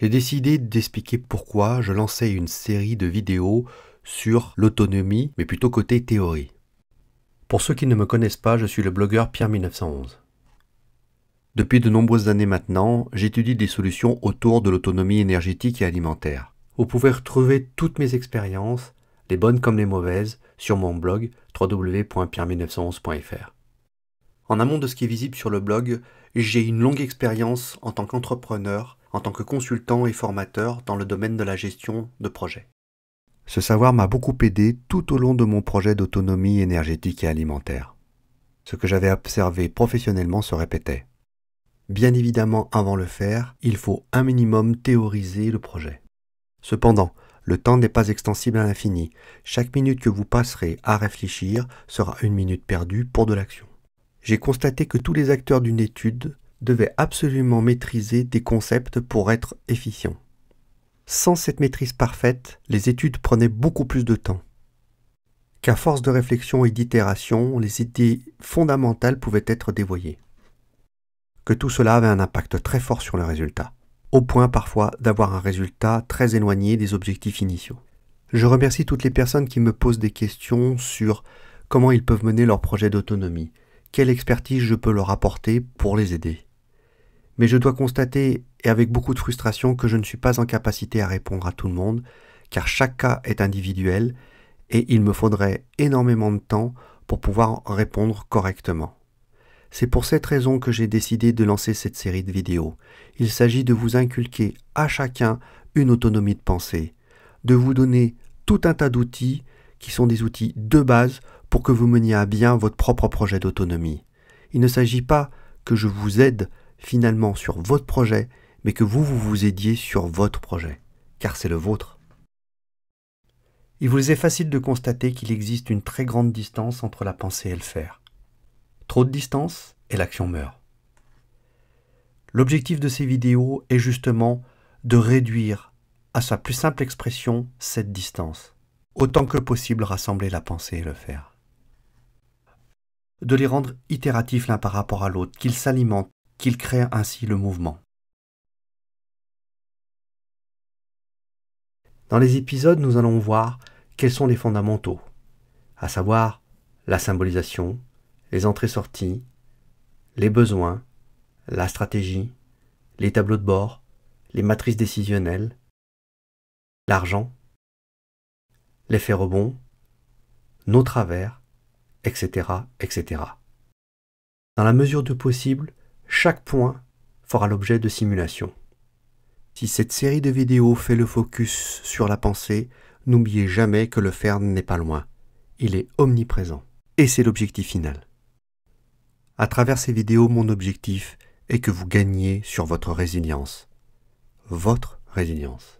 j'ai décidé d'expliquer pourquoi je lançais une série de vidéos sur l'autonomie, mais plutôt côté théorie. Pour ceux qui ne me connaissent pas, je suis le blogueur Pierre 1911. Depuis de nombreuses années maintenant, j'étudie des solutions autour de l'autonomie énergétique et alimentaire. Vous pouvez retrouver toutes mes expériences, les bonnes comme les mauvaises, sur mon blog www.pierre1911.fr. En amont de ce qui est visible sur le blog, j'ai une longue expérience en tant qu'entrepreneur en tant que consultant et formateur dans le domaine de la gestion de projets. Ce savoir m'a beaucoup aidé tout au long de mon projet d'autonomie énergétique et alimentaire. Ce que j'avais observé professionnellement se répétait. Bien évidemment, avant le faire, il faut un minimum théoriser le projet. Cependant, le temps n'est pas extensible à l'infini. Chaque minute que vous passerez à réfléchir sera une minute perdue pour de l'action. J'ai constaté que tous les acteurs d'une étude devait absolument maîtriser des concepts pour être efficient. Sans cette maîtrise parfaite, les études prenaient beaucoup plus de temps. Qu'à force de réflexion et d'itération, les idées fondamentales pouvaient être dévoyées. Que tout cela avait un impact très fort sur le résultat, au point parfois d'avoir un résultat très éloigné des objectifs initiaux. Je remercie toutes les personnes qui me posent des questions sur comment ils peuvent mener leur projet d'autonomie, quelle expertise je peux leur apporter pour les aider mais je dois constater, et avec beaucoup de frustration, que je ne suis pas en capacité à répondre à tout le monde, car chaque cas est individuel, et il me faudrait énormément de temps pour pouvoir répondre correctement. C'est pour cette raison que j'ai décidé de lancer cette série de vidéos. Il s'agit de vous inculquer à chacun une autonomie de pensée, de vous donner tout un tas d'outils qui sont des outils de base pour que vous meniez à bien votre propre projet d'autonomie. Il ne s'agit pas que je vous aide finalement sur votre projet, mais que vous, vous vous aidiez sur votre projet, car c'est le vôtre. Il vous est facile de constater qu'il existe une très grande distance entre la pensée et le faire. Trop de distance et l'action meurt. L'objectif de ces vidéos est justement de réduire à sa plus simple expression cette distance, autant que possible rassembler la pensée et le faire. De les rendre itératifs l'un par rapport à l'autre, qu'ils s'alimentent qu'il crée ainsi le mouvement. Dans les épisodes, nous allons voir quels sont les fondamentaux, à savoir la symbolisation, les entrées-sorties, les besoins, la stratégie, les tableaux de bord, les matrices décisionnelles, l'argent, l'effet rebond, nos travers, etc., etc. Dans la mesure du possible, chaque point fera l'objet de simulation. Si cette série de vidéos fait le focus sur la pensée, n'oubliez jamais que le faire n'est pas loin. Il est omniprésent. Et c'est l'objectif final. À travers ces vidéos, mon objectif est que vous gagniez sur votre résilience. Votre résilience.